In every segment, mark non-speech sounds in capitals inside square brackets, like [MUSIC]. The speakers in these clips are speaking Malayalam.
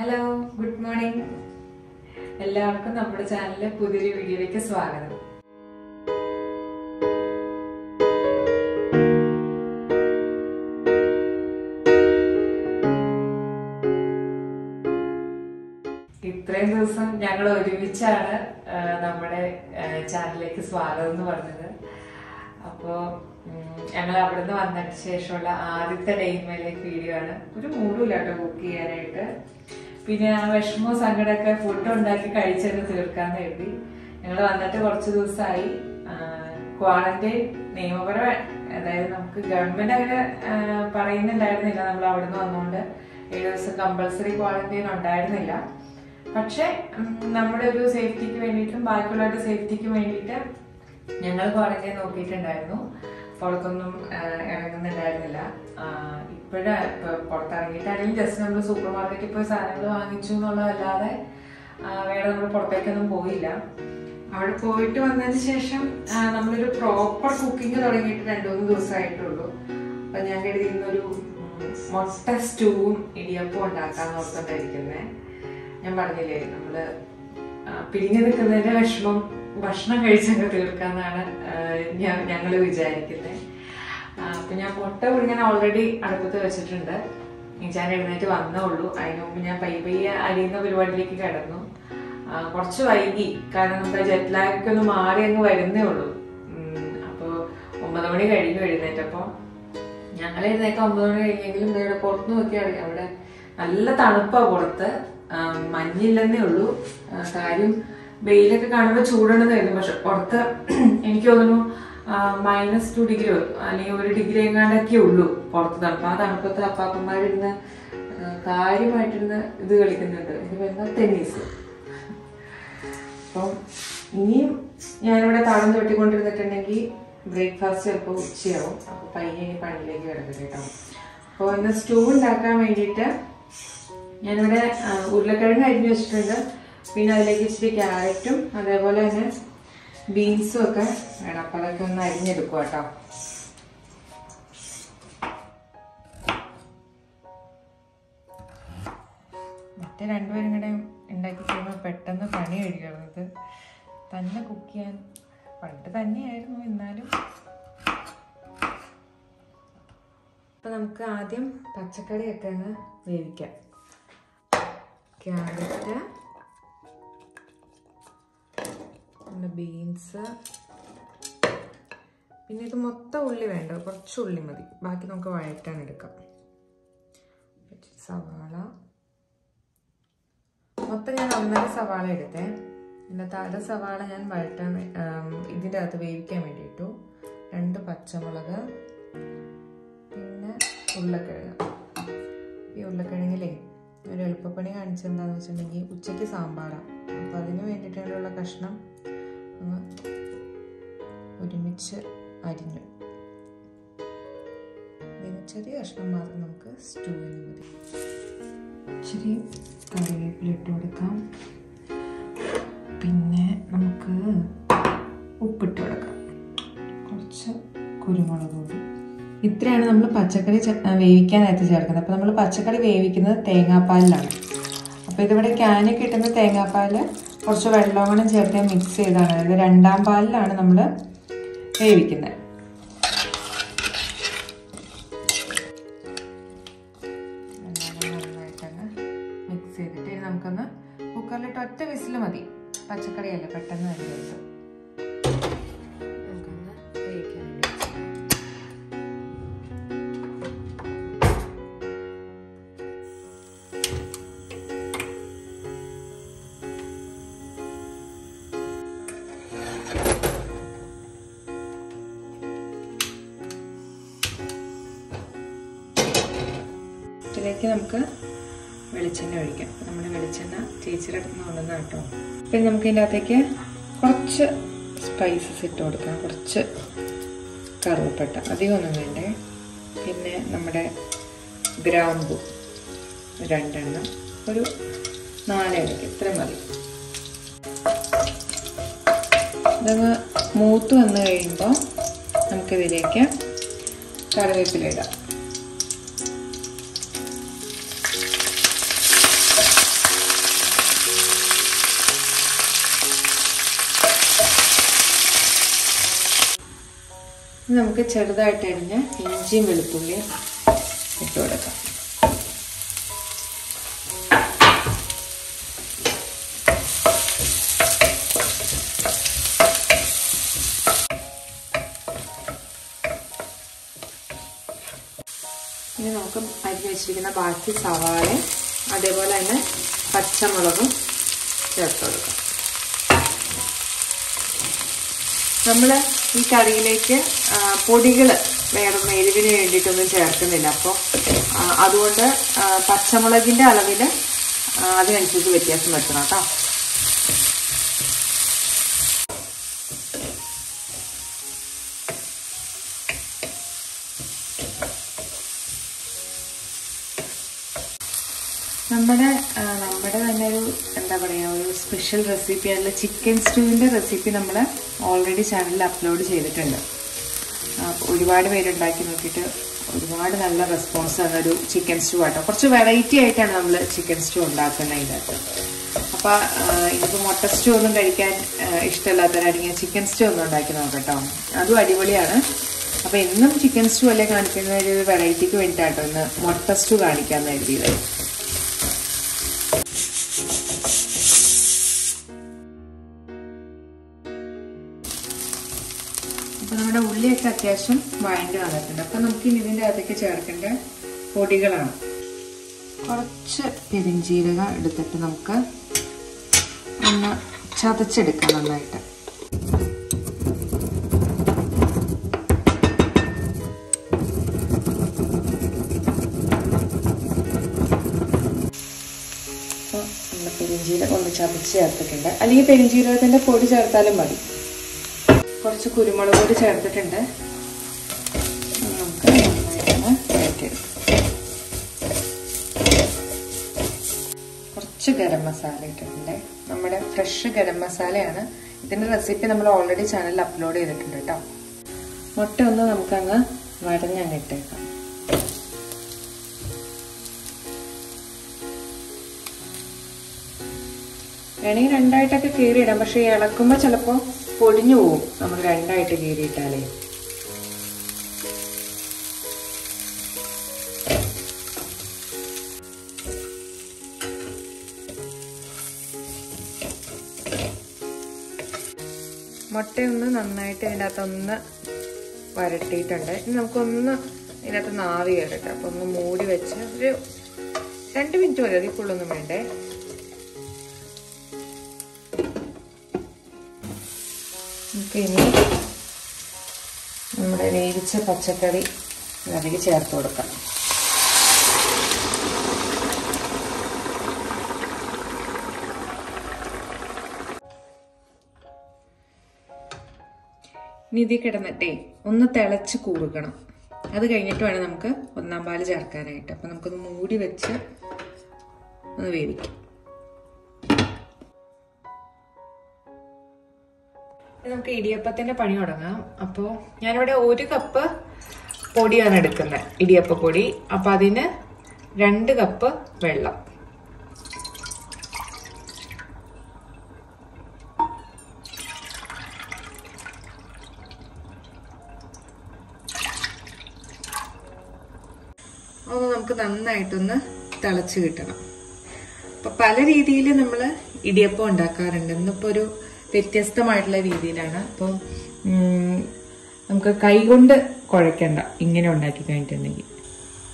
ഹലോ ഗുഡ് മോർണിംഗ് എല്ലാവർക്കും നമ്മുടെ ചാനലിലെ പുതിയൊരു വീഡിയോയിലേക്ക് സ്വാഗതം. ഇത്രയും ദിവസം ഞങ്ങൾ ഒരുമിച്ചാണ് നമ്മുടെ ചാനലിലേക്ക് സ്വാഗതം എന്ന് പറഞ്ഞത്. അപ്പോൾ ഞങ്ങൾ അവിടുന്ന് വന്നതിന് ശേഷമുള്ള ആദ്യത്തെ ഡെയിൻമേലേക്ക് വീഡിയോ ആണ്. ഒരു മൂടുമില്ല കേട്ടോ കുക്ക് ചെയ്യാനായിട്ട്. പിന്നെ ആ വിഷമവും സങ്കടമൊക്കെ ഫുഡ് ഉണ്ടാക്കി കഴിച്ചൊക്കെ തീർക്കാന്ന് കരുതി. ഞങ്ങൾ വന്നിട്ട് കുറച്ച് ദിവസമായി ക്വാറന്റൈൻ നിയമപരമായി അതായത് നമുക്ക് ഗവൺമെന്റ് അങ്ങനെ പറയുന്നുണ്ടായിരുന്നില്ല. നമ്മൾ അവിടുന്ന് വന്നുകൊണ്ട് ഏഴ് ദിവസം കമ്പൾസറി ക്വാറന്റൈൻ ഉണ്ടായിരുന്നില്ല. പക്ഷെ നമ്മുടെ ഒരു സേഫ്റ്റിക്ക് വേണ്ടിയിട്ടും ബാക്കിയുള്ളവരുടെ സേഫ്റ്റിക്ക് വേണ്ടിയിട്ട് ഞങ്ങൾ ക്വാറന്റൈൻ നോക്കിയിട്ടുണ്ടായിരുന്നു. പുറത്തൊന്നും ഇറങ്ങുന്നുണ്ടായിരുന്നില്ല ഇപ്പോഴാ ഇപ്പൊ പുറത്തിറങ്ങിയിട്ടാണെങ്കിലും ജസ്റ്റ് നമ്മൾ സൂപ്പർ മാർക്കറ്റിൽ പോയി സാധനങ്ങൾ വാങ്ങിച്ചു എന്നുള്ളതല്ലാതെ വേറെ നമ്മൾ പുറത്തേക്കൊന്നും പോയില്ല. അവിടെ പോയിട്ട് വന്നതിന് ശേഷം നമ്മളൊരു പ്രോപ്പർ കുക്കിംഗ് തുടങ്ങിയിട്ട് രണ്ടു മൂന്ന് ദിവസമായിട്ടുള്ളൂ. അപ്പൊ ഞാൻ കരുതിയിരുന്നൊരു മുട്ട സ്റ്റൂവും ഇടിയപ്പവും ഉണ്ടാക്കാന്ന് ഓർത്തുകൊണ്ടായിരിക്കുന്നേ ഞാൻ പറഞ്ഞില്ലേ നമ്മൾ പിരിഞ്ഞു നിൽക്കുന്നതിന്റെ വിഷമം ഭക്ഷണം കഴിച്ചങ്ങ് തീർക്കാന്നാണ് ഞാൻ ഞങ്ങൾ വിചാരിക്കുന്നത് അപ്പൊ ഞാൻ മുട്ട പുഴുങ്ങാൻ ഓൾറെഡി അടുപ്പത്ത് വെച്ചിട്ടുണ്ട്. ഞാൻ എഴുന്നേറ്റ് വന്നേ ഉള്ളൂ അതിന് മുമ്പ് ഞാൻ പയ്യ പയ്യ അരിയുന്ന പരിപാടിയിലേക്ക് കിടന്നു. കുറച്ച് വൈകി. കാരണം നമ്മുടെ ജെറ്റ് ലാഗൊക്കെ ഒന്ന് മാറി അങ്ങ് വരുന്നേ ഉള്ളൂ. അപ്പോൾ അപ്പൊ ഒമ്പത് മണി കഴിഞ്ഞു എഴുന്നേറ്റപ്പോൾ ഞങ്ങൾ എഴുന്നേറ്റ് ഒമ്പത് മണി കഴിഞ്ഞെങ്കിലും ഇവിടെ പുറത്ത് നോക്കിയാൽ അവിടെ നല്ല തണുപ്പാണ് പുറത്ത്. മഞ്ഞില്ലെന്നേ ഉള്ളൂ. കാര്യം വെയിലൊക്കെ കാണുമ്പോൾ ചൂടുണ്ടെന്ന് കരുതും പക്ഷെ പുറത്ത് [CLEARS THROAT] എനിക്ക് തോന്നുന്നു മൈനസ് ടു ഡിഗ്രി അല്ലെങ്കിൽ ഒരു ഡിഗ്രി എങ്ങാണ്ടൊക്കെ ഉള്ളൂ പുറത്ത് തണുപ്പ്. ആ തണുപ്പത്ത് അപ്പാപ്പന്മാരിരുന്ന് കാര്യമായിട്ടിരുന്ന് ഇത് കളിക്കുന്നുണ്ട്. ഇത് എന്താ ടെന്നീസ് അപ്പം ഇനിയും ഞാനിവിടെ താളം തൊട്ടിക്കൊണ്ടിരുന്നിട്ടുണ്ടെങ്കിൽ ബ്രേക്ക്ഫാസ്റ്റ് ചിലപ്പോൾ ഉച്ചയാവും. അപ്പോൾ പയ്യെ ഇനി പണിയിലേക്ക് കിടക്കും കേട്ടോ. അപ്പോൾ ഇന്ന് സ്റ്റൂ ഉണ്ടാക്കാൻ വേണ്ടിയിട്ട് ഞാനിവിടെ ഉരുളക്കിഴങ്ങ് അരിഞ്ഞു വെച്ചിട്ടുണ്ട്. പിന്നെ അതിലേക്ക് ഇച്ചിരി ക്യാരറ്റും അതേപോലെ തന്നെ ബീൻസും ഒക്കെ വേണം. അപ്പം അതൊക്കെ ഒന്ന് അരിഞ്ഞെടുക്കുക കേട്ടോ മറ്റേ രണ്ടുപേരും കൂടെ ഉണ്ടാക്കി കഴിയുമ്പോൾ പെട്ടെന്ന് പണി കഴിയുന്നത് തന്നെ കുക്ക് ചെയ്യാൻ പണ്ട് തന്നെയായിരുന്നു എന്നാലും. അപ്പൊ നമുക്ക് ആദ്യം പച്ചക്കറിയൊക്കെ ഒന്ന് വേവിക്കാം. ക്യാരറ്റ് പിന്നെ ബീൻസ് പിന്നെ ഇത് മൊത്തം ഉള്ളി വേണ്ട കുറച്ച് ഉള്ളി മതി. ബാക്കി നമുക്ക് വഴറ്റാൻ എടുക്കാം. സവാള. മൊത്തം ഞാൻ ഒന്നര സവാള എടുത്തേ. എന്നിട്ട് അര സവാള ഞാൻ വഴറ്റാൻ ഇതിന്റെ അകത്ത് വേവിക്കാൻ വേണ്ടി ഇട്ടു. രണ്ട് പച്ചമുളക്. പിന്നെ ഉരുളക്കിഴങ്ങ്. ഈ ഉരുളക്കിഴങ്ങിലേ ഒരു എളുപ്പപ്പണി കാണിച്ചെന്താണെന്ന് വെച്ചിട്ടുണ്ടെങ്കിൽ ഉച്ചയ്ക്ക് സാമ്പാറാണ് അപ്പോൾ അതിന് വേണ്ടിയിട്ടുള്ള കഷ്ണം ഒന്ന് ഒരുമിച്ച് അരിഞ്ഞു. ചെറിയ കഷ്ണം മാത്രം നമുക്ക് സ്റ്റൂവിന് മതി. ഇച്ചിരി കറിവേപ്പില ഇട്ട് കൊടുക്കാം. പിന്നെ നമുക്ക് ഉപ്പിട്ട് കൊടുക്കാം. കുറച്ച് കുരുമുളക് കൂടി ഇത്രയാണ് നമ്മൾ പച്ചക്കറി വേവിക്കാനായിട്ട് ചേർക്കുന്നത്. അപ്പോൾ നമ്മൾ പച്ചക്കറി വേവിക്കുന്നത് തേങ്ങാപ്പാലിലാണ്. അപ്പോൾ ഇതിവിടെ ക്യാനിൽ കിട്ടുന്ന തേങ്ങാപ്പാൽ കുറച്ച് വെള്ളം ചേർത്ത് മിക്സ് ചെയ്താണ്. അതായത് രണ്ടാം പാലിലാണ് നമ്മൾ വേവിക്കുന്നത്. ഇതിലേക്ക് നമുക്ക് വെളിച്ചെണ്ണ ഒഴിക്കാം. നമ്മൾ വെളിച്ചെണ്ണ ചേച്ചിയുടെ അടുത്ത് നിന്ന് കേട്ടോ പിന്നെ നമുക്ക് ഇതിന്റെ അകത്തേക്ക് കുറച്ച് സ്പൈസസ് ഇട്ട് കൊടുക്കാം. കുറച്ച് കറുവപ്പട്ട. അധികമൊന്നും വേണ്ടേ. പിന്നെ നമ്മുടെ ഗ്രാമ്പു രണ്ടെണ്ണം. ഒരു നാലെണ്ണയ്ക്ക് ഇത്ര മതി. ഇതങ്ങ് മൂത്ത് വന്നു കഴിയുമ്പോൾ നമുക്കിതിലേക്ക് കറിവേപ്പില ഇടാം. നമുക്ക് ചെറുതായിട്ട് അരിഞ്ഞ ഇഞ്ചിയും വെളുത്തുള്ളിയും ഇട്ട് കൊടുക്കാം. ഇനി നമുക്ക് അരിഞ്ഞ് വെച്ചിരിക്കുന്ന ബാക്കി സവാളയും അതേപോലെ തന്നെ പച്ചമുളകും ചേർത്ത് കൊടുക്കാം. നമ്മൾ ഈ കറിയിലേക്ക് പൊടികൾ വേറെ എരിവിന് വേണ്ടിയിട്ടൊന്നും ചേർക്കുന്നില്ല. അപ്പോൾ അതുകൊണ്ട് പച്ചമുളകിന്റെ അളവിൽ അതിനനുസരിച്ച് വ്യത്യാസം വരുത്തണം കേട്ടോ. നമ്മുടെ നമ്മുടെ തന്നെ ഒരു എന്താ പറയുക ഒരു സ്പെഷ്യൽ റെസിപ്പി ആയിട്ടുള്ള ചിക്കൻ സ്റ്റൂവിന്റെ റെസിപ്പി നമ്മൾ ഓൾറെഡി ചാനലിൽ അപ്ലോഡ് ചെയ്തിട്ടുണ്ട്. ഒരുപാട് ഒരുപാട് പേരുണ്ടാക്കി നോക്കിയിട്ട് ഒരുപാട് നല്ല റെസ്പോൺസ് ആണ് ഒരു ചിക്കൻ സ്റ്റൂ ആട്ടോ. കുറച്ച് വെറൈറ്റി ആയിട്ടാണ് നമ്മൾ ചിക്കൻ സ്റ്റൂ ഉണ്ടാക്കുന്നത് ഇതിനകത്ത്. അപ്പോൾ ഇതിപ്പോൾ മുട്ട സ്റ്റൂ ഒന്നും കഴിക്കാൻ ഇഷ്ടമില്ലാത്തവരാണെങ്കിൽ ചിക്കൻ സ്റ്റൂ ഒന്നും ഉണ്ടാക്കി നോക്കട്ടോ അതും അടിപൊളിയാണ്. അപ്പോൾ എന്നും ചിക്കൻ സ്റ്റൂ അല്ലേ കാണിക്കുന്ന ഒരു വെറൈറ്റിക്ക് വേണ്ടിയിട്ടാട്ടോ ഇന്ന് മുട്ട സ്റ്റൂ കാണിക്കാമെന്ന് കരുതിയത്. അത്യാവശ്യം വഴണ്ടി വന്നിട്ടുണ്ട്. അപ്പൊ നമുക്ക് ഇനി ഇതിന്റെ അകത്തേക്ക് ചേർക്കേണ്ട പൊടികളാണ്. കുറച്ച് പെരിഞ്ചീരക എടുത്തിട്ട് നമുക്ക് ഒന്ന് ചതച്ചെടുക്കാം നന്നായിട്ട്. പെരിഞ്ചീരകം ഒന്ന് ചതച്ച് ചേർത്തിട്ടുണ്ട്. അല്ലെങ്കിൽ പെരിഞ്ചീരകത്തിന്റെ പൊടി ചേർത്താലും മതി. കുറച്ച് കുരുമുളക് പൊടി ചേർത്തിട്ടുണ്ട്. കുറച്ച് ഗരം മസാല ഇട്ടിട്ടുണ്ട്. നമ്മുടെ ഫ്രഷ് ഗരം മസാലയാണ്. ഇതിന്റെ റെസിപ്പി നമ്മൾ ഓൾറെഡി ചാനലിൽ അപ്ലോഡ് ചെയ്തിട്ടുണ്ട് കേട്ടോ. മുട്ട ഒന്ന് നമുക്കങ്ങ് വരഞ്ഞങ്ങ് ഇട്ടേക്കാം. വേണമെങ്കിൽ രണ്ടായിട്ടൊക്കെ കീറിയിടാം. പക്ഷെ ഇളക്കുമ്പോൾ ചിലപ്പോൾ പൊടിഞ്ഞു പോവും. നമ്മൾ രണ്ടായിട്ട് കീറിയിട്ടാലേ. മുട്ടയൊന്ന് നന്നായിട്ട് ഇതിനകത്തൊന്ന് വരട്ടിയിട്ടുണ്ട്. ഇനി നമുക്കൊന്ന് ഇതിനകത്തൊന്ന് ആവി കയറട്ടെ അപ്പൊ ഒന്ന് മൂടി വെച്ച് ഒരു രണ്ട് മിനിറ്റ് മതി. അതിൽ കൂടുതലൊന്നും വേണ്ടേ. ഇനി നമ്മുടെ വേവിച്ച പച്ചക്കറി അതിൽ ചേർത്ത് കൊടുക്കണം നിധി കിടന്നിട്ടേ ഒന്ന് തിളച്ച് കൂറുകണം. അത് കഴിഞ്ഞിട്ട് വേണം നമുക്ക് ഒന്നാം പാൽ ചേർക്കാനായിട്ട്. അപ്പം നമുക്കൊന്ന് മൂടി വെച്ച് ഒന്ന് വേവിക്കാം. നമുക്ക് ഇടിയപ്പത്തിന്റെ പണി തുടങ്ങാം. അപ്പോൾ ഞാനിവിടെ ഒരു കപ്പ് പൊടിയാണ് എടുക്കുന്നത് ഇടിയപ്പ പൊടി. അപ്പൊ അതിന് രണ്ട് കപ്പ് വെള്ളം. ഒന്ന് നമുക്ക് നന്നായിട്ടൊന്ന് തിളച്ച് കിട്ടണം. അപ്പൊ പല രീതിയിൽ നമ്മൾ ഇടിയപ്പം ഉണ്ടാക്കാറുണ്ട്. ഇന്നിപ്പോ ഒരു വ്യത്യസ്തമായിട്ടുള്ള രീതിയിലാണ്. അപ്പം നമുക്ക് കൈകൊണ്ട് കുഴക്കണ്ട ഇങ്ങനെ ഉണ്ടാക്കി കഴിഞ്ഞിട്ടുണ്ടെങ്കിൽ.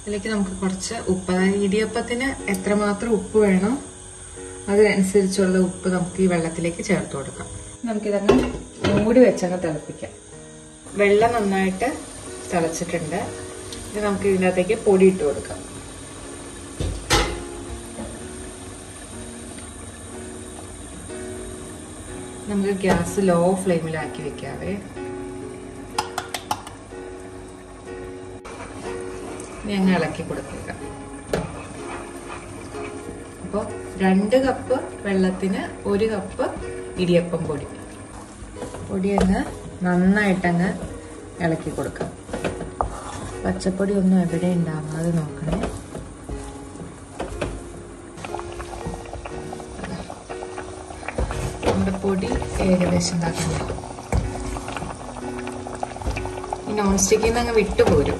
ഇതിലേക്ക് നമുക്ക് കുറച്ച് ഉപ്പ്. ഇടിയപ്പത്തിന് എത്രമാത്രം ഉപ്പ് വേണോ അതിനനുസരിച്ചുള്ള ഉപ്പ് നമുക്ക് ഈ വെള്ളത്തിലേക്ക് ചേർത്ത് കൊടുക്കാം. നമുക്കിതങ്ങ് മൂടി വെച്ചങ്ങ് തിളപ്പിക്കാം. വെള്ളം നന്നായിട്ട് തിളച്ചിട്ടുണ്ട്. ഇത് നമുക്ക് ഇതിനകത്തേക്ക് പൊടി ഇട്ട് കൊടുക്കാം. നമുക്ക് ഗ്യാസ് ലോ ഫ്ലെയിമിലാക്കി വെക്കാവേ. ഞങ്ങൾ ഇളക്കി കൊടുക്കുക. അപ്പോൾ രണ്ട് കപ്പ് വെള്ളത്തിന് ഒരു കപ്പ് ഇടിയപ്പം പൊടി. പൊടി അങ്ങ് നന്നായിട്ടങ്ങ് ഇളക്കി കൊടുക്കാം. പച്ചപ്പൊടി ഒന്നും എവിടെ ഉണ്ടാകാതെ നോക്കണേ. ഏകദേശം ഇതാക്കണം നോൺ സ്റ്റിക്കിൽ നിന്ന് അങ്ങ് വിട്ടുപോരും.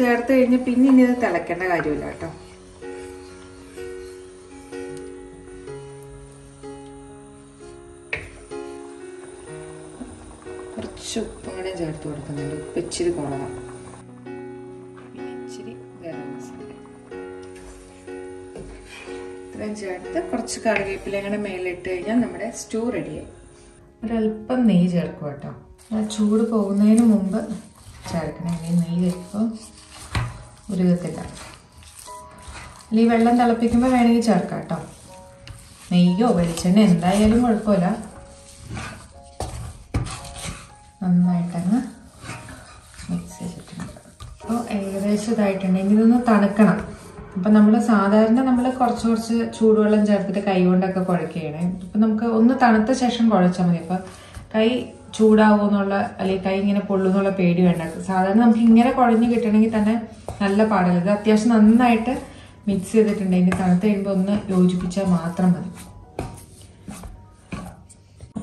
ചേർത്ത് കഴിഞ്ഞ് പിന്നെ ഇനി ഇത് തിളയ്ക്കേണ്ട കാര്യമില്ല കേട്ടോ. കുറച്ച് ഉപ്പും കൂടെ ചേർത്ത് കൊടുക്കുന്നുണ്ട്. ഉപ്പ് ഇച്ചിരി കുറവാണ് ഇച്ചിരി ഇത്രയും ചേർത്ത് കുറച്ച് കറിവേപ്പില കൂടെ മേലിട്ട് കഴിഞ്ഞാൽ നമ്മുടെ സ്റ്റൂ റെഡിയായി ഒരല്പം നെയ്യ് ചേർക്കും കേട്ടോ. ചൂട് പോകുന്നതിന് മുമ്പ് ചേർക്കണമെങ്കിൽ നെയ്യ് ചേർക്കുമ്പോൾ ഉരുകത്തില്ല ഈ വെള്ളം തിളപ്പിക്കുമ്പോൾ വേണമെങ്കിൽ ചേർക്കാം കേട്ടോ. നെയ്യോ വെളിച്ചെണ്ണ എന്തായാലും കുഴപ്പമില്ല. നന്നായിട്ടങ്ങ് മിക്സ് ചെയ്തിട്ടുണ്ട്. അപ്പോൾ ഏകദേശം ഇതായിട്ടുണ്ടെങ്കിൽ ഇതൊന്ന് തണുക്കണം. അപ്പം നമ്മൾ സാധാരണ നമ്മൾ കുറച്ച് കുറച്ച് ചൂടുവെള്ളം ചേർത്തിട്ട് കൈ കൊണ്ടൊക്കെ കുഴക്കുകയാണ്. ഇപ്പം നമുക്ക് ഒന്ന് തണുത്ത ശേഷം കുഴച്ചാൽ മതി. അപ്പം കൈ ചൂടാവോ എന്നുള്ള അല്ലെങ്കിൽ കൈ ഇങ്ങനെ പൊള്ളുന്നുള്ള പേടി വേണ്ട. സാധാരണ നമുക്ക് ഇങ്ങനെ കുഴഞ്ഞു കിട്ടണമെങ്കിൽ തന്നെ നല്ല പാടില്ല ഇത് അത്യാവശ്യം നന്നായിട്ട് മിക്സ് ചെയ്തിട്ടുണ്ട്. ഇനി തണുത്ത് കഴിയുമ്പോൾ ഒന്ന് യോജിപ്പിച്ചാൽ മാത്രം മതി.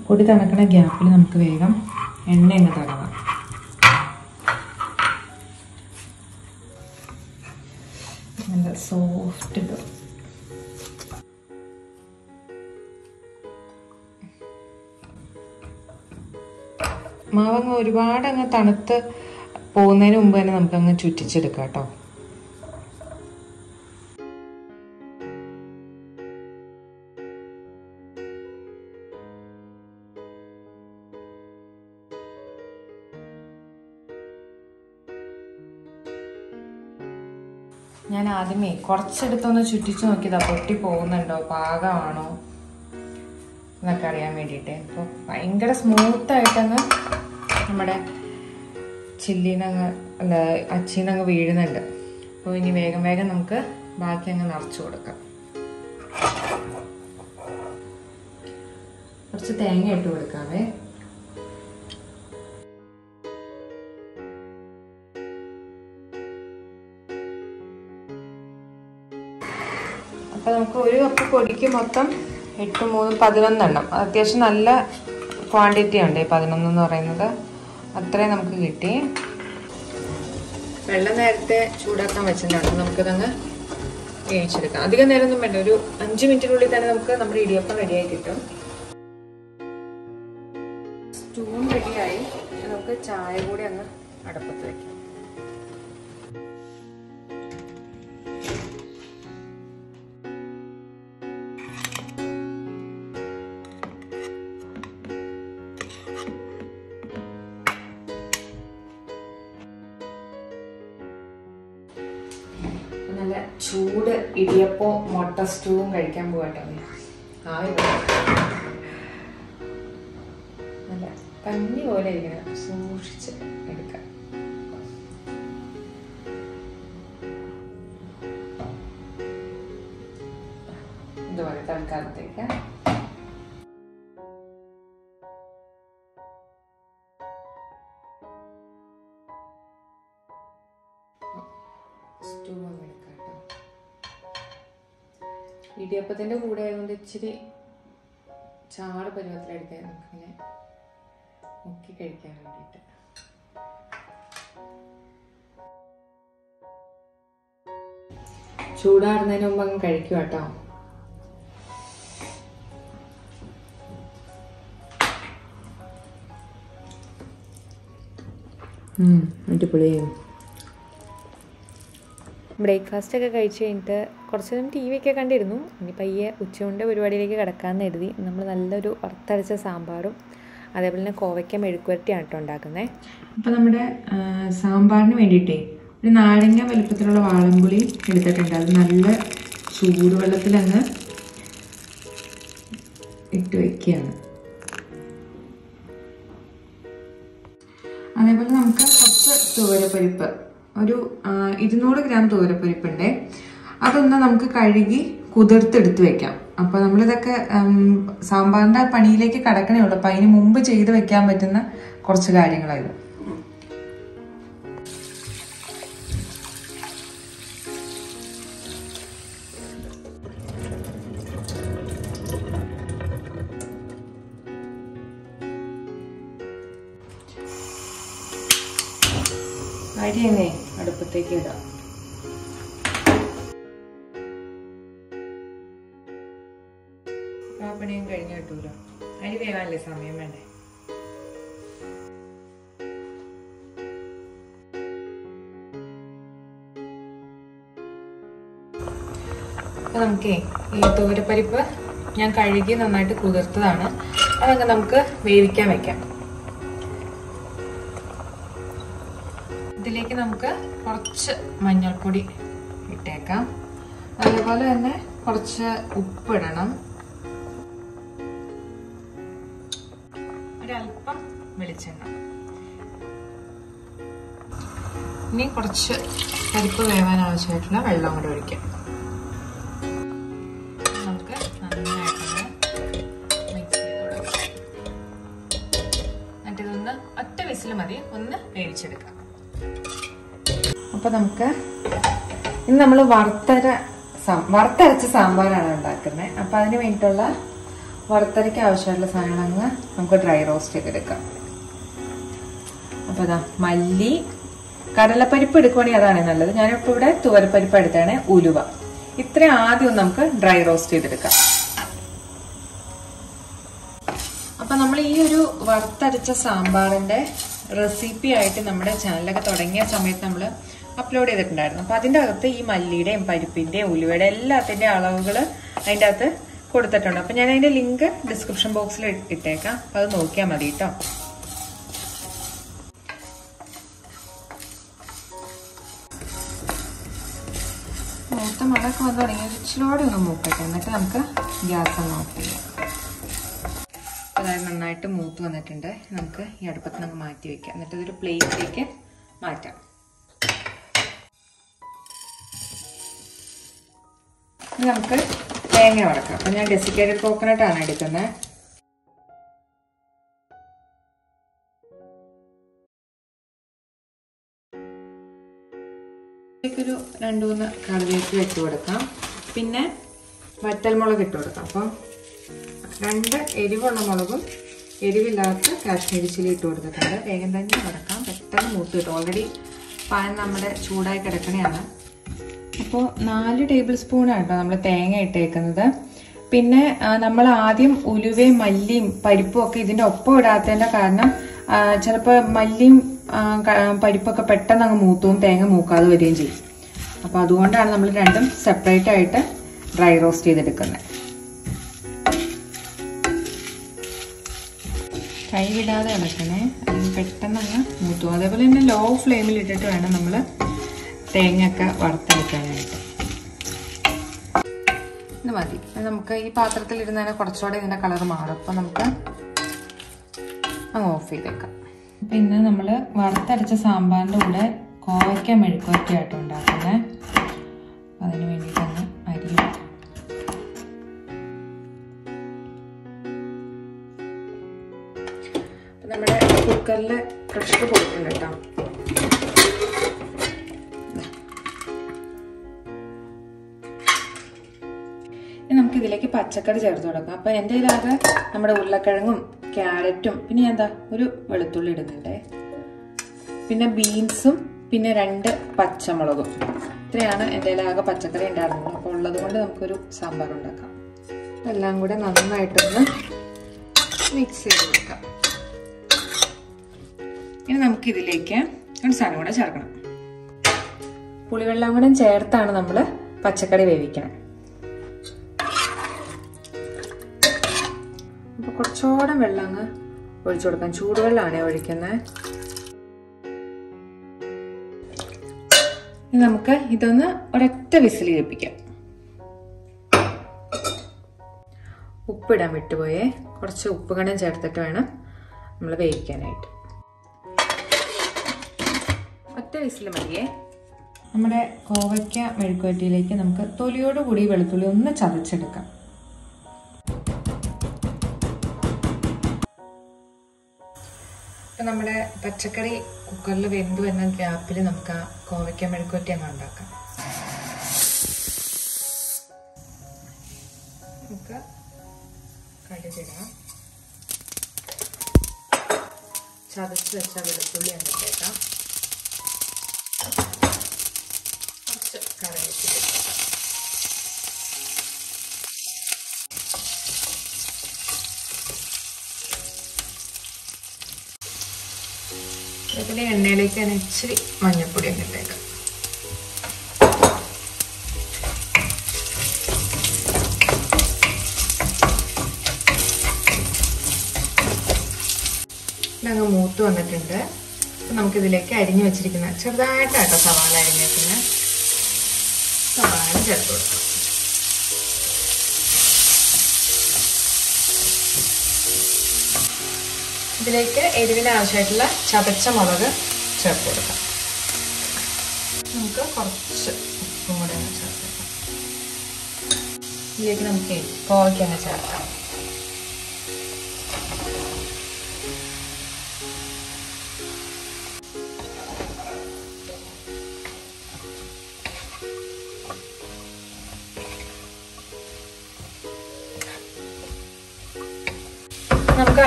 പൊടി തണുക്കണ ഗ്യാപ്പിൽ നമുക്ക് വേഗം എണ്ണ അങ്ങ് തടവാം. നല്ല സോഫ്റ്റ് ഇത്. മാവങ്ങ് ഒരുപാട് അങ്ങ് തണുത്ത് പോകുന്നതിന് മുമ്പ് തന്നെ നമുക്കങ്ങ് ചുറ്റിച്ചെടുക്കാം കേട്ടോ. ഞാൻ ആദ്യമേ കുറച്ചെടുത്തൊന്ന് ചുറ്റിച്ചു നോക്കിയതാ പൊട്ടി പോകുന്നുണ്ടോ പാകമാണോ? എന്നൊക്കെ അറിയാൻ വേണ്ടിയിട്ട്. അപ്പോൾ ഭയങ്കര സ്മൂത്തായിട്ടങ്ങ് നമ്മുടെ ചില്ലിനങ്ങ് അല്ല അച്ചീനങ്ങ് വീഴുന്നുണ്ട്. അപ്പോൾ ഇനി വേഗം വേഗം നമുക്ക് ബാക്കി അങ്ങ് നിറച്ചു കൊടുക്കാം. കുറച്ച് തേങ്ങ ഇട്ട് കൊടുക്കാവേ. അപ്പോൾ നമുക്ക് ഒരു കപ്പ് പൊടിക്ക് മൊത്തം എട്ട് മൂന്ന് പതിനൊന്നെണ്ണം. അത് അത്യാവശ്യം നല്ല ക്വാണ്ടിറ്റി ഉണ്ട് ഈ പതിനൊന്ന് എന്ന് പറയുന്നത്. അത്രയും നമുക്ക് കിട്ടി. വെള്ളം നേരത്തെ ചൂടാക്കാൻ വെച്ചിട്ടുണ്ട് നമുക്കിതങ്ങ് വേവിച്ചെടുക്കാം. അധികം നേരം ഒന്നും വേണ്ട. ഒരു അഞ്ച് മിനിറ്റിനുള്ളിൽ തന്നെ നമുക്ക് നമ്മുടെ ഇടിയപ്പം റെഡിയായി കിട്ടും. സ്റ്റൂൺ റെഡിയായി. നമുക്ക് ചായ കൂടി അങ്ങ് അടുപ്പത്ത് വയ്ക്കാം ഇടിയപ്പവും മുട്ട സ്റ്റൂവും കഴിക്കാൻ പോകട്ടോ ആവി നല്ല പഞ്ഞി പോലെ ഇരിക്കണം സൂക്ഷിച്ച് എടുക്കാം. ഇടിയപ്പത്തിന്റെ കൂടെ ആയതുകൊണ്ട് ഇച്ചിരി ചാറ് പരുവത്തിലെടുക്കാൻ നമുക്കിങ്ങനെ മുക്കി കഴിക്കാൻ വേണ്ടിയിട്ട്. ചൂടാറുന്നതിന് മുമ്പ് അങ്ങ് കഴിക്കുക കേട്ടോ അടിപൊളിയായിരുന്നു ബ്രേക്ക്ഫാസ്റ്റ് ഒക്കെ കഴിച്ച് കഴിഞ്ഞിട്ട് കുറച്ച് നേരം ടി വി ഒക്കെ കണ്ടിരുന്നു. ഇനി പയ്യെ ഉച്ചകൊണ്ട് പരിപാടിയിലേക്ക് കിടക്കാമെന്ന് കരുതി. നമ്മൾ നല്ലൊരു വറുത്തരച്ച സാമ്പാറും അതേപോലെ തന്നെ കോവയ്ക്ക മെഴുക്കുവരട്ടിയാണ് കേട്ടോ ഉണ്ടാക്കുന്നത് അപ്പോൾ നമ്മുടെ സാമ്പാറിന് വേണ്ടിയിട്ടേ ഒരു നാരങ്ങ വലുപ്പത്തിലുള്ള വാളംപുളി എടുത്തിട്ടുണ്ട്. അത് നല്ല ചൂടുവെള്ളത്തിലങ്ങ് ഇട്ട് വയ്ക്കുകയാണ് അതേപോലെ നമുക്ക് കുറച്ച് തുവരപ്പരിപ്പ് ഒരു ഇരുന്നൂറ് ഗ്രാം തോരപ്പരിപ്പുണ്ടേ. അതൊന്ന് നമുക്ക് കഴുകി കുതിർത്തെടുത്ത് വെക്കാം. അപ്പൊ നമ്മളിതൊക്കെ സാമ്പാറിന്റെ പണിയിലേക്ക് കടക്കണേ ഉള്ളൂ. അപ്പൊ അതിന് മുമ്പ് ചെയ്ത് വെക്കാൻ പറ്റുന്ന കുറച്ച് കാര്യങ്ങളായത് തോരപ്പരിപ്പ് ഞാൻ കഴുകി നന്നായിട്ട് കുതിർത്തതാണ്. അതങ്ങ് നമുക്ക് വേവിക്കാൻ വെക്കാം. ഇതിലേക്ക് നമുക്ക് കുറച്ച് മഞ്ഞൾപ്പൊടി ഇട്ടേക്കാം. അതേപോലെ തന്നെ കുറച്ച് ഉപ്പിടണം. ഒരല്പം വെളിച്ചെണ്ണ. ഇനി കുറച്ച് പരിപ്പ് വേവാൻ ആവശ്യമായിട്ടുള്ള വെള്ളം കൂടെ ഒഴിക്കാം. വേവിച്ചെടുക്കാം അപ്പൊ നമുക്ക് ഇന്ന് നമ്മൾ വറുത്തര വറുത്തരച്ച സാമ്പാറാണ് ഉണ്ടാക്കുന്നത് അപ്പൊ അതിന് വേണ്ടിയിട്ടുള്ള വറുത്തരയ്ക്ക് ആവശ്യമായിട്ടുള്ള സാധനങ്ങൾ നമുക്ക് ഡ്രൈ റോസ്റ്റ് ചെയ്തെടുക്കാം. അപ്പൊ അതാ മല്ലി കടലപ്പരിപ്പ് എടുക്കുവാണെങ്കിൽ അതാണ് നല്ലത്. ഞാനിപ്പോ ഇവിടെ തുവരപ്പരിപ്പ് എടുത്താണ് ഉലുവ. ഇത്ര ആദ്യം നമുക്ക് ഡ്രൈ റോസ്റ്റ് ചെയ്തെടുക്കാം. അപ്പൊ നമ്മൾ ഈ ഒരു വറുത്തരച്ച സാമ്പാറിന്റെ റെസിപ്പി ആയിട്ട് നമ്മുടെ ചാനലൊക്കെ തുടങ്ങിയ സമയത്ത് നമ്മൾ അപ്ലോഡ് ചെയ്തിട്ടുണ്ടായിരുന്നു. അപ്പോൾ അതിന്റെ അകത്ത് ഈ മല്ലിയുടെയും പരിപ്പിന്റെയും ഉലുവയുടെ എല്ലാത്തിന്റെയും അളവുകൾ അതിന്റെ അകത്ത് കൊടുത്തിട്ടുണ്ട്. അപ്പം ഞാൻ അതിന്റെ ലിങ്ക് ഡിസ്ക്രിപ്ഷൻ ബോക്സിൽ ഇട്ടേക്കാം. അപ്പോൾ അത് നോക്കിയാൽ മതി കേട്ടോ മൂത്ത മുളക് വന്ന് തുടങ്ങി. ഒരു ഇച്ചിരിയോടെ ഒന്ന് മൂക്കട്ടെ. എന്നിട്ട് നമുക്ക് ഗ്യാസ് ഒന്ന് ഓഫ് ചെയ്യാം. അതായത് നന്നായിട്ട് മൂത്ത് വന്നിട്ടുണ്ട്. നമുക്ക് ഈ അടുപ്പത്ത് നമുക്ക് മാറ്റി വയ്ക്കാം എന്നിട്ട് ഇതൊരു പ്ലേറ്റിലേക്ക് മാറ്റാം. നമുക്ക് തേങ്ങ വറക്കാം. അപ്പം ഞാൻ ഡെസിക്കേറ്റഡ് കോക്കനട്ട് ആണ് എടുക്കുന്നത്. ഒരു രണ്ട് മൂന്ന് കറിവേപ്പ് ഇട്ട് കൊടുക്കാം. പിന്നെ വറ്റൽമുളക് ഇട്ട് കൊടുക്കാം. അപ്പം രണ്ട് എരിവുള്ള മുളകും എരിവില്ലാത്ത കാശ്മീരി ചില്ലി ഇട്ട് കൊടുത്തിട്ടുണ്ട്. വേഗം തന്നെ കിടക്കാം പെട്ടെന്ന് മൂത്ത് കിട്ടും. ഓൾറെഡി പാൻ നമ്മുടെ ചൂടായി കിടക്കണയാണ്. അപ്പോൾ നാല് ടേബിൾ സ്പൂണാണ് കേട്ടോ നമ്മൾ തേങ്ങ ഇട്ടേക്കുന്നത്. പിന്നെ നമ്മൾ ആദ്യം ഉലുവയും മല്ലിയും പരിപ്പും ഒക്കെ ഇതിന്റെ ഒപ്പം ഇടാത്തതിന്റെ കാരണം ചിലപ്പോൾ മല്ലിയും പരിപ്പൊക്കെ പെട്ടെന്ന് അങ്ങ് മൂത്തും തേങ്ങ മൂക്കാതെ വരികയും ചെയ്യും. അപ്പോൾ അതുകൊണ്ടാണ് നമ്മൾ രണ്ടും സെപ്പറേറ്റ് ആയിട്ട് ഡ്രൈ റോസ്റ്റ് ചെയ്തെടുക്കുന്നത്. കൈ വിടാതെ ഇളക്കണേ അല്ലെങ്കിൽ പെട്ടെന്ന് അങ്ങ് മൂത്തും അതേപോലെ തന്നെ ലോ ഫ്ലെയിമിൽ ഇട്ടിട്ട് വേണം നമ്മൾ തേങ്ങയൊക്കെ വറുത്തെടുക്കാനായിട്ട്. ഇത് മതി. നമുക്ക് ഈ പാത്രത്തിൽ ഇരുന്നതിന് കുറച്ചുകൂടെ ഇതിന്റെ കളർ മാറും. അപ്പം നമുക്ക് അങ്ങ് ഓഫ് ചെയ്തേക്കാം. പിന്നെ നമ്മൾ വറുത്തരച്ച സാമ്പാറിന്റെ കൂടെ കോവയ്ക്ക മെഴുക്കുവരട്ടിയായിട്ട് ഉണ്ടാക്കുന്നത് അതിന് കുക്കറിൽ പ്രഷർ കൊടുക്കണം കേട്ടോ. നമുക്ക് ഇതിലേക്ക് പച്ചക്കറി ചേർത്ത് കൊടുക്കാം. അപ്പൊ എന്റെ ഇതിലാകെ നമ്മുടെ ഉരുളക്കിഴങ്ങും ക്യാരറ്റും പിന്നെ എന്താ? ഒരു വെളുത്തുള്ളി ഇടുന്നുണ്ടേ. പിന്നെ ബീൻസും പിന്നെ രണ്ട് പച്ചമുളകും. ഇത്രയാണ് എന്റെ ഇതിലാകെ പച്ചക്കറി ഉണ്ടായിരുന്നത്. അപ്പോൾ ഉള്ളത് കൊണ്ട് നമുക്കൊരു സാമ്പാർ ഉണ്ടാക്കാം. എല്ലാം കൂടെ നന്നായിട്ടൊന്ന് മിക്സ് ചെയ്ത് കൊടുക്കാം. ഇനി നമുക്ക് ഇതിലേക്ക് ഒരു സാധനം കൂടെ ചേർക്കണം. പുളിവെള്ളം കൂടെ ചേർത്താണ് നമ്മൾ പച്ചക്കറി വേവിക്കണം. അപ്പൊ കുറച്ചുകൂടെ വെള്ളം അങ്ങ് ഒഴിച്ചു കൊടുക്കാം. ചൂടുവെള്ളമാണ് ഒഴിക്കുന്നത് നമുക്ക് ഇതൊന്ന് ഒരൊറ്റ വിസിൽ കേൾപ്പിക്കാം. ഉപ്പിടാൻ വിട്ടുപോയേ. കുറച്ച് ഉപ്പ് കണം ചേർത്തിട്ട് വേണം നമ്മൾ വേവിക്കാനായിട്ട്. വിസിൽ മതിയേ. നമ്മുടെ കോവയ്ക്ക മെഴുക്കുവരട്ടിയിലേക്ക് നമുക്ക് തൊലിയോട് കൂടി വെളുത്തുള്ളി ഒന്ന് ചതച്ചെടുക്കാം. ഇപ്പം നമ്മുടെ പച്ചക്കറി കുക്കറിൽ വെന്തു എന്ന ഗ്യാപ്പിൽ നമുക്ക് ആ കോവയ്ക്ക മെഴുക്കുവരട്ടി അങ്ങ് ഉണ്ടാക്കാം. നമുക്ക് കടുകിടാം. ചതച്ച് വെച്ച വെളുത്തുള്ളി അങ്ങോട്ടേക്കാം കറിവേപ്പില അതുപോലെ എണ്ണയിലേക്ക് ഞാൻ ഇച്ചിരി മഞ്ഞൾപ്പൊടി അങ്ങ് ഇട്ടേക്കാം. ഇതങ്ങ് മൂത്ത് വന്നിട്ടുണ്ട്. നമുക്കിതിലേക്ക് അരിഞ്ഞു വെച്ചിരിക്കുന്ന ചെറുതായിട്ടാട്ടോ സവാള അരിഞ്ഞേക്കുന്നത്. ചേർത്ത് കൊടുക്കാം ഇതിലേക്ക് എരിവിന് ആവശ്യമായിട്ടുള്ള ചതച്ച മുളക് ചേർത്ത് കൊടുക്കാം. നമുക്ക് കുറച്ച് ഉപ്പും കൂടെ ചേർത്ത് ഇതിലേക്ക് നമുക്ക് കോവയ്ക്ക് അങ്ങ് ചേർക്കാം.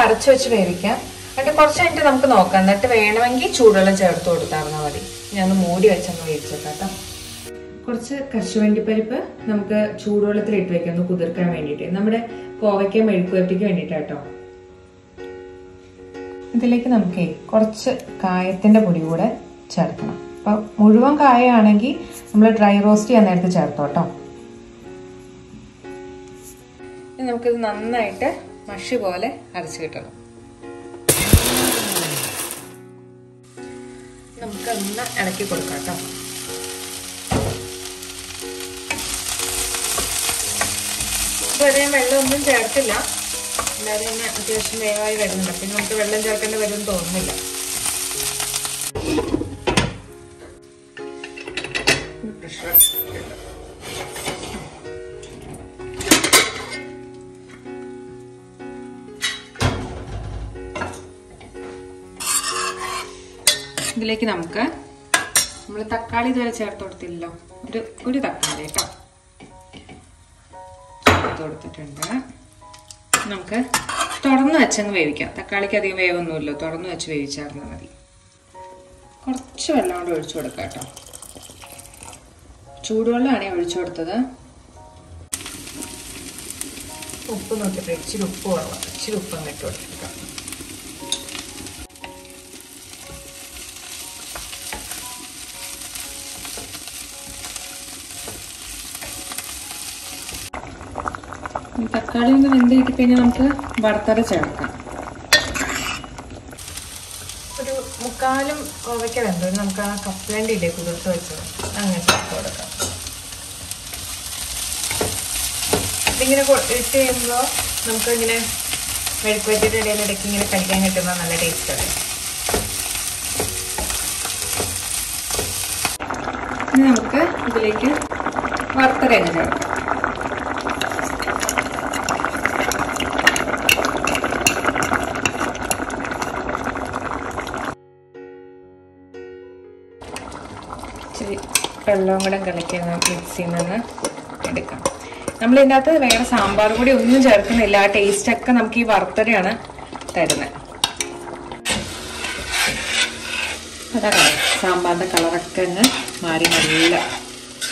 അരച്ചു വെച്ച് വേവിക്കാം. എന്നിട്ട് കുറച്ച് കഴിഞ്ഞിട്ട് നമുക്ക് നോക്കാം. എന്നിട്ട് വേണമെങ്കിൽ ചൂടുവെള്ളം ചേർത്ത് കൊടുത്താൽ മതി. ഞാൻ ഒന്ന് മൂടി വെച്ചൊന്ന് വേവിച്ചേക്കാം കേട്ടോ കുറച്ച് കശുവണ്ടിപ്പരിപ്പ് നമുക്ക് ചൂടുവെള്ളത്തിൽ ഇട്ട് വെക്കാം. ഒന്ന് കുതിർക്കാൻ വേണ്ടിയിട്ട്. നമ്മുടെ കോവയ്ക്ക മെഴുക്കുവരട്ടിക്ക് വേണ്ടിയിട്ടാട്ടോ. ഇതിലേക്ക് നമുക്ക് കുറച്ച് കായത്തിന്റെ പൊടി കൂടെ ചേർക്കണം. അപ്പൊ മുഴുവൻ കായയാണെങ്കിൽ നമ്മൾ ഡ്രൈ റോസ്റ്റ് ചെയ്യാൻ നേരത്ത് ചേർത്തോട്ടോ. നമുക്കിത് നന്നായിട്ട് മഷി പോലെ അരച്ച് കിട്ടണം. നമുക്കൊന്ന് ഇളക്കി കൊടുക്കാം കേട്ടോ. വെള്ളം വെള്ളമൊന്നും ചേർത്തില്ല. എല്ലാവരും തന്നെ അത്യാവശ്യം വേവായി വരുന്നുണ്ട്. പിന്നെ നമുക്ക് വെള്ളം ചേർക്കേണ്ടി വരും തോന്നുന്നില്ല. ഇതിലേക്ക് നമുക്ക് നമ്മൾ തക്കാളി ഇതുവരെ ചേർത്ത് കൊടുത്തില്ലല്ലോ. ഒരു ഒരു തക്കാളി കേട്ടോ. ചേർത്ത് കൊടുത്തിട്ടുണ്ട്. നമുക്ക് തുറന്ന് വെച്ചങ്ങ് വേവിക്കാം. തക്കാളിക്ക് അധികം വേവൊന്നുമില്ലോ. തുറന്ന് വെച്ച് വേവിച്ചാൽ മതി. കുറച്ച് വെള്ളം കൂടെ ഒഴിച്ചു കൊടുക്കാം കേട്ടോ. ചൂടുവെള്ളമാണ് ഞാൻ ഒഴിച്ചു കൊടുത്തത്. ഉപ്പ് നോക്കിയപ്പോൾ ഇച്ചിരി ഉപ്പ് കുറവാണ് ഇച്ചിരി ഉപ്പ് അങ്ങ് ഇട്ട് കൊടുക്കാം തക്കാളി ഒന്ന് വെന്ത് കിട്ടിക്കഴിഞ്ഞാൽ നമുക്ക് വറുത്തര ചേർക്കാം. ഒരു മുക്കാലും കോവയ്ക്ക വെന്തോ. നമുക്ക് ആ കപ്പലണ്ടി ഇല്ലേ കുതിർത്ത് വെച്ചത്. അങ്ങനെ ചേർത്ത് കൊടുക്കാം. ഇതിങ്ങനെ ഇട്ട് കഴിയുമ്പോൾ നമുക്ക് ഇങ്ങനെ വെച്ചിട്ട് ഇടയിൽ ഇടയ്ക്ക് ഇങ്ങനെ കഴിക്കാൻ കിട്ടുമ്പോൾ നല്ല ടേസ്റ്റ് ആണ്. ഇനി നമുക്ക് ഇതിലേക്ക് വറുത്തര ചേർക്കാം. വെള്ളവും കൂടെ കളിക്കുന്ന മിക്സിയിൽ നിന്ന് എടുക്കാം. നമ്മൾ ഇതിനകത്ത് വേറെ സാമ്പാർ കൂടി ഒന്നും ചേർക്കുന്നില്ല. ആ ടേസ്റ്റ് ഒക്കെ നമുക്ക് ഈ വറുത്തരയാണ് തരുന്നത്. അതാ കളർ. സാമ്പാറിന്റെ കളറൊക്കെ അങ്ങ് മാറി നല്ല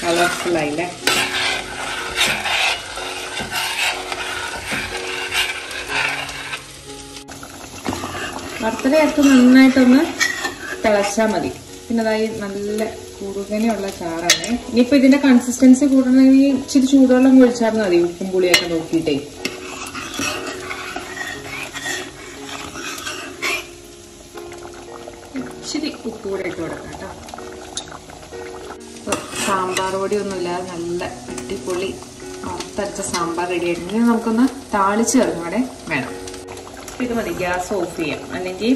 കളർഫുൾ വറുത്തരയൊക്കെ വറുത്തര നന്നായിട്ടൊന്ന് തിളച്ചാൽ മതി. പിന്നെ അതായി നല്ല കുറുകനെയുള്ള ചാറാണ്. ഇനിയിപ്പോ ഇതിന്റെ കൺസിസ്റ്റൻസി കൂടണമെങ്കിൽ ഇച്ചിരി ചൂടുവെള്ളം ഒഴിച്ചാൽ മതി. ഉപ്പും പുളിയൊക്കെ നോക്കിയിട്ടേ. ഇച്ചിരി ഉപ്പ് കൂടെ ഇട്ട് കൊടുക്കാം കേട്ടോ സാമ്പാർ പൊടി ഒന്നുമില്ലാതെ നല്ല അടിപൊളി വറുത്തരച്ച സാമ്പാർ റെഡി ആയിട്ടുണ്ട്. ഇനി നമുക്കൊന്ന് താളിച്ച് ചേർന്നൂടെ വേണം. ഇത് മതി ഗ്യാസ് ഓഫ് ചെയ്യാം. അല്ലെങ്കിൽ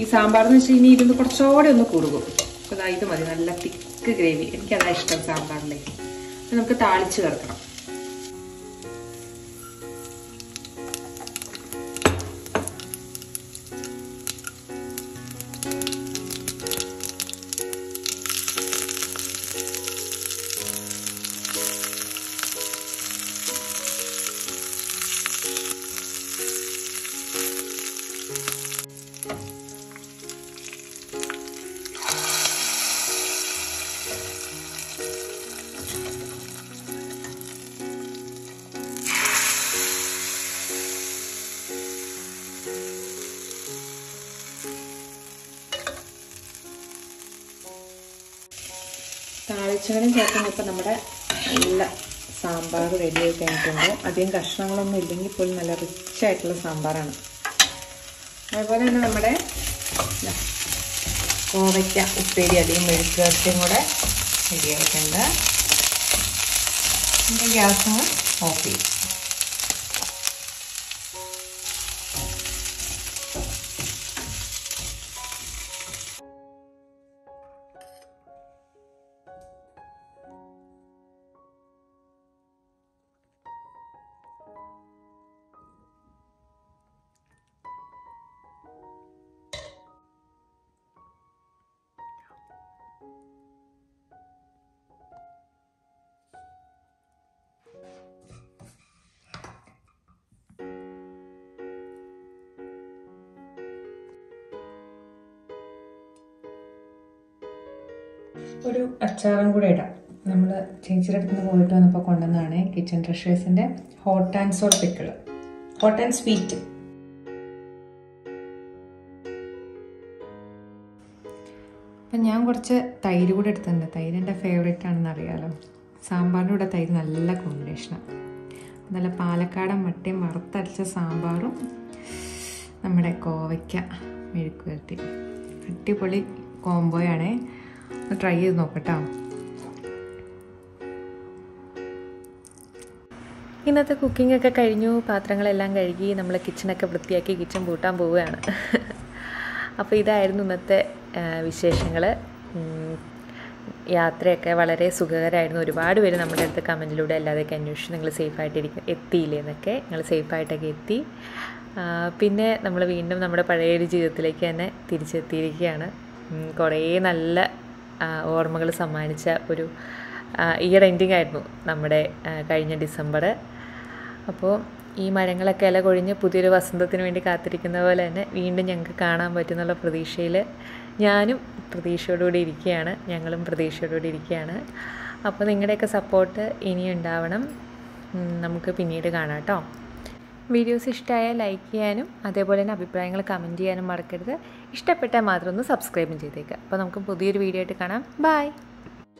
ഈ സാമ്പാർ എന്ന് വെച്ച് കഴിഞ്ഞാൽ ഇരുന്ന് കുറച്ചുകൂടെ ഒന്ന് കുറുകും. അപ്പോൾ ഇത് മതി. നല്ല തിക്ക് ഗ്രേവി. എനിക്കതാ ഇഷ്ടം സാമ്പാറിലേക്ക്. നമുക്ക് താളിച്ച് ചേർക്കണം. താളിച്ചവനും ചേർക്കുന്നപ്പോൾ നമ്മുടെ നല്ല സാമ്പാർ റെഡി ആയി കഴിഞ്ഞിട്ടുണ്ട് അധികം കഷ്ണങ്ങളൊന്നും ഇല്ലെങ്കിൽ പോലും നല്ല റിച്ച് ആയിട്ടുള്ള സാമ്പാറാണ്. അതുപോലെ തന്നെ നമ്മുടെ കോവയ്ക്ക ഉപ്പേരി അധികം മെഴുക്കുവരട്ടിയും കൂടെ റെഡി ആയിട്ടുണ്ട് എന്റെ ഗ്യാസ് ഓഫ് ചെയ്യും. ഒരു അച്ചാറും കൂടെ ഇടാം. നമ്മൾ ചേച്ചിയുടെ അടുത്ത് നിന്ന് പോയിട്ട് വന്നപ്പോൾ കൊണ്ടുവന്നതാണ് kitchen ട്രഷേഴ്സിന്റെ hot and soul pickle hot and sweet അപ്പം ഞാൻ കുറച്ച് തൈര് കൂടെ എടുത്തിട്ടുണ്ട്. തൈര് എന്റെ ഫേവറേറ്റ് ആണെന്ന് അറിയാമല്ലോ സാമ്പാറിന്റെ കൂടെ തൈര് നല്ല കോമ്പിനേഷനാണ് നല്ല പാലക്കാടൻ മട്ടയും വറുത്തരച്ച സാമ്പാറും നമ്മുടെ കോവയ്ക്ക മെഴുക്ക് വരട്ടി അടിപൊളി കോംബോയാണേ ട്രൈ ചെയ്ത് നോക്കട്ടോ. ഇന്നത്തെ കുക്കിംഗ് ഒക്കെ കഴിഞ്ഞു. പാത്രങ്ങളെല്ലാം കഴുകി നമ്മൾ കിച്ചണൊക്കെ വൃത്തിയാക്കി കിച്ചൺ പൂട്ടാൻ പോവുകയാണ്. അപ്പോൾ ഇതായിരുന്നു ഇന്നത്തെ വിശേഷങ്ങൾ യാത്രയൊക്കെ വളരെ സുഖകരമായിരുന്നു. ഒരുപാട് പേര് നമ്മുടെ അടുത്ത് കമന്റിലൂടെ അല്ലാതെയൊക്കെ അന്വേഷിച്ച് നിങ്ങൾ സേഫായിട്ടിരിക്കും എത്തിയില്ലേ എന്നൊക്കെ നിങ്ങൾ സേഫായിട്ടൊക്കെ എത്തി. പിന്നെ നമ്മൾ വീണ്ടും നമ്മുടെ പഴയ ഒരു ജീവിതത്തിലേക്ക് തന്നെ തിരിച്ചെത്തിയിരിക്കുകയാണ്. കുറേ നല്ല ഓർമ്മകൾ സമ്മാനിച്ച ഒരു ഇയർ എൻഡിങ് ആയിരുന്നു നമ്മുടെ കഴിഞ്ഞ ഡിസംബർ അപ്പോൾ ഈ മരങ്ങളൊക്കെ ഇല കൊഴിഞ്ഞ് പുതിയൊരു വസന്തത്തിന് വേണ്ടി കാത്തിരിക്കുന്ന പോലെ തന്നെ വീണ്ടും ഞങ്ങൾക്ക് കാണാൻ പറ്റുന്നുള്ള പ്രതീക്ഷയിൽ ഞാനും പ്രതീക്ഷയോടുകൂടി ഇരിക്കുകയാണ്. ഞങ്ങളും പ്രതീക്ഷയോടുകൂടി ഇരിക്കുകയാണ്. അപ്പോൾ നിങ്ങളുടെയൊക്കെ സപ്പോർട്ട് ഇനിയും ഉണ്ടാവണം. നമുക്ക് പിന്നീട് കാണാം കേട്ടോ. വീഡിയോസ് ഇഷ്ടമായാൽ ലൈക്ക് ചെയ്യാനും അതേപോലെ തന്നെ അഭിപ്രായങ്ങൾ കമന്റ് ചെയ്യാനും മറക്കരുത്. ഇഷ്ടപ്പെട്ടാൽ മാത്രം ഒന്ന് സബ്സ്ക്രൈബും ചെയ്തേക്കുക അപ്പോൾ നമുക്ക് പുതിയൊരു വീഡിയോ ആയിട്ട് കാണാം. ബൈ